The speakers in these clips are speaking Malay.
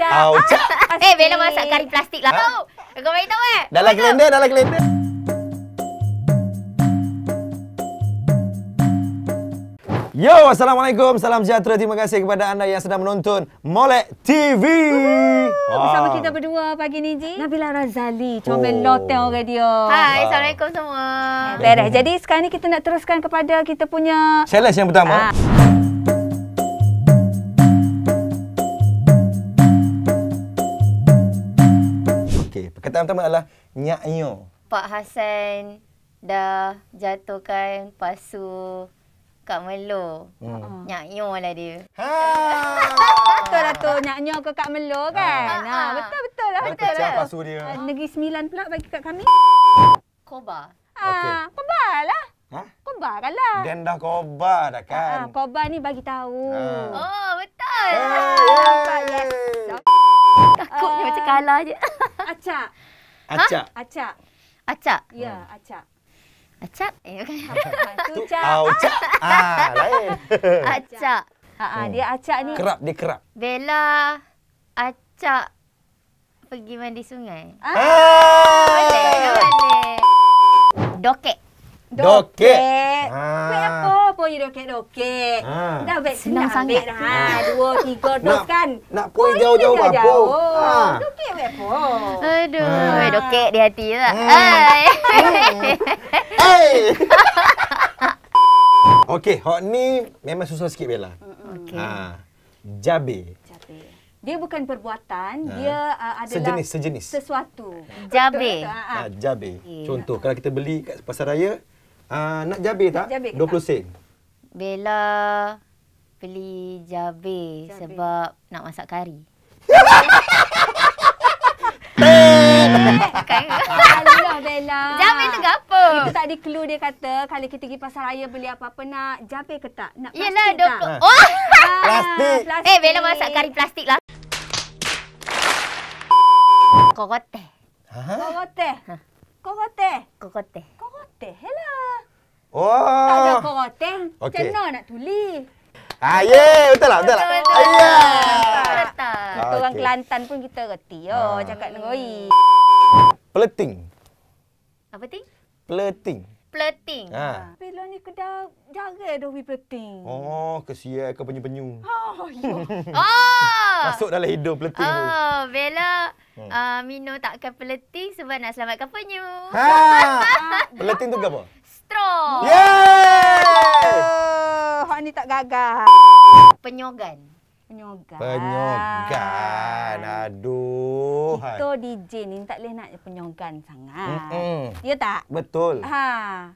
Aucak. Aucak. Eh, Bella masak kari plastik lah tau. Kau bagi tahu eh? Dalam kalender, dalam kalender. Yo, Assalamualaikum. Salam sejahtera. Terima kasih kepada anda yang sedang menonton Molek TV. Bersama Ah. kita berdua pagi ni, Ji. Nabila Razali. Comel Oh. lotel radio. Hai, Assalamualaikum semua. Beres. Jadi sekarang ni kita nak teruskan kepada kita punya... Challenge yang pertama. Ah. Okey, perkataan pertama adalah nyaknyo. Pak Hassan dah jatuhkan pasu Kak Melo. Hmm. Nyaknyo lah dia. Ha. Betul lah tu Nyak-nyak ke Kak Melo kan? Ha, betul betul lah. Betul Betul lah. pasu dia. Ah, Negeri Sembilan pula bagi kat kami. Koba. Ah, kobar lah. Ha? Kobar kan lah. Dan dah kobar dah Ah, kan. kobar ni bagi tahu. Ah. Oh, betul. nampak, yes. Takutnya Ah. macam kalah je. Acak. Acak. Acak. Acak. Ya, acak. Acak? Eh, bukan. Ha, tu cak. aucak. Ah, lain. Acak. Ha, ah, dia acak ni. kerap dia kerap. Bella acak pergi mandi sungai. Ah. Boleh, Ah. boleh. Dokek. Dokek. Ah. Ah. apa pun you dokek-dokek. Ah. Dah baik Senang senang sangat. sangat. Ha, dua, tiga, terus Nak- kan. nak poin jauh-jauh apa? Jauh. Dokek baik apa? Aduh, Ah. dokek di hati tak? Hmm. Hai. Hey. Okey, hok ni memang susah sikit Bella. Okey. Ha. Jabe. Dia bukan perbuatan, Ha. dia uh, adalah Sejenis, sejenis. sesuatu. Jabe. Betul, betul. Ha, ha. Ha, jabe. Okey. Contoh kalau kita beli kat pasar raya, uh, nak jabe tak? Jabe ke 20 sen. Bella beli jabe, Jabe. sebab nak masak kari. Alah Bella. Jabe tu apa? Itu tadi clue dia kata kalau kita pergi pasar raya beli apa-apa nak jabe ke tak? Nak plastik Yelah, tak? 20. Ah. Oh! Plastik. Eh, Bella masak kari plastik lah. Kokoteh. Ha? Koroteh. Koroteh. Kokoteh. Koroteh lah. Oh. Tak ada Macam Okey. mana nak tulis? Ah, yeah, betul tak? Betul tak? Betul, Ah, betul. yeah. Betul. Kita orang okey. Kelantan pun kita reti. Yo, Ah. cakap negeri. Peleting. Apa tu? Peleting. Pleting. Ha. Bella ni kedah jaga dah we peting. Oh, kesian kau penyu-penyu. Oh, ya. Oh! Masuk dalam hidung peleting tu. Oh, Bella Hmm. uh, minum takkan peleting sebab nak selamatkan penyu. Ha. Peleting tu ke apa? Yeay! Oh, hak ni tak gagal. Penyogan. Penyogan. Penyogan. Aduh. Kita DJ ni tak boleh nak penyogan sangat. Mm-mm. Ya tak? Betul. Ha.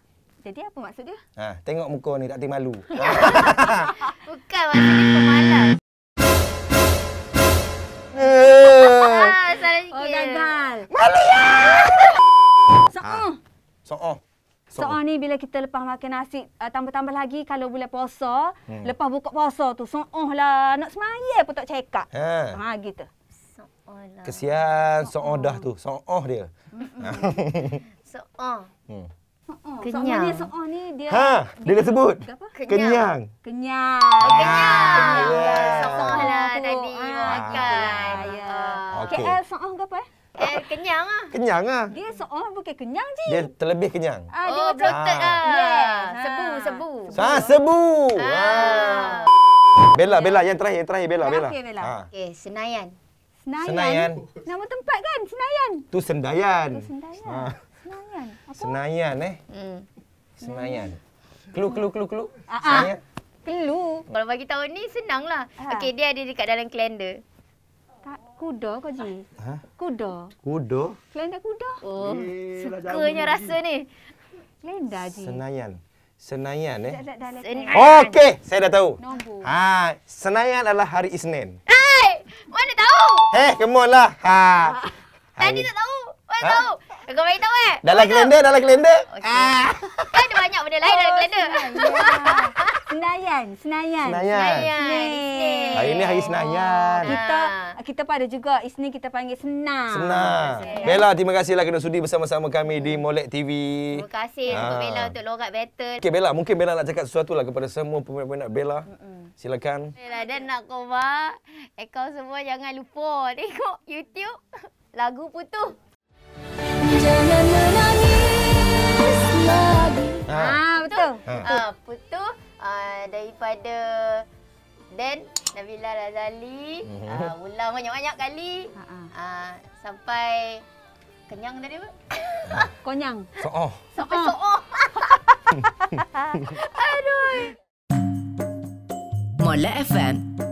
Jadi apa maksud dia? Ha, tengok muka ni tak timbul malu. Bukan maksudnya pemalas. Ni bila kita lepas makan nasi, uh, tambah-tambah lagi kalau bulan puasa, Hmm. lepas buka puasa tu, sooh lah nak semaya pun tak cekak. Ha. Ha gitu. Seolah. Kesian sooh dah tu. Sooh dia. Seolah. Hmm. Oh, Kenyang. Soal ni sooh ni dia Ha, dia dah sebut. apa? Kenyang. Kenyang. Kenyang. yes. Seolah lah tu. tadi Ah, makan. Ya. Ah. Okey. KL sooh ke apa eh? Eh, kenyang ah. Kenyang ah. Dia sooh bukan kenyang je. Dia terlebih kenyang. Ah, dia Oh, bloated lah. Yes. Sebu, Ha. sebu. Sa sebu. Ah. Ha. Bella, Bella yang terakhir, yang terakhir Bella, Ah, Bella. okey, Bella. Ha. Okey, Senayan. Senayan. Senayan. Nama tempat kan? Senayan. Tu sendayan. Oh, Senayan. Ha. Senayan. Apa? Senayan eh. Hmm. Senayan. Kelu, kelu, kelu, kelu. Ah, ah. Senayan. Kelu. Kalau bagi tahu ni senang lah. Ha. Okey, dia ada dekat dalam kalender. Kuda kau Ji? Ha? Kuda. Kuda. Kelenda kuda. Oh, dah sukanya rasa ni. Kelenda Ji. Senayan. Senayan eh. Dah, dah, dah, Sen- dah. Okey, saya dah tahu. Nombor. Ha, Senayan adalah hari Isnin. Hai, mana tahu? Eh, come on lah. Ha. Tadi tak tahu. Mana Ha? tahu? Kau bagi tahu eh. Dalam kalender, dalam kalender. Ah. Kan ada banyak benda lain dalam kalender. Senayan, Senayan. Senayan. Isnin. Hari ni hari Senayan. Kita Ah. Kita pada juga Isnin kita panggil senang. Senang. Bella, terima kasihlah kena sudi bersama-sama kami di Molek TV. Terima kasih untuk Ah. Bella untuk lorat battle. Okey Bella, mungkin Bella nak cakap sesuatu lah kepada semua peminat-peminat Bella. Silakan. Bella dan nak koma. Eh kau semua jangan lupa tengok YouTube. Lagu putus. Jangan menangis lagi Ha. Ah, betul. Ha. Ah, putus ah, daripada Dan Nabila Razali. Ah, ulang banyak-banyak kali. Ha. Ah, sampai kenyang tadi apa? Konyang. So, oh. Sampai sooh. Mola FM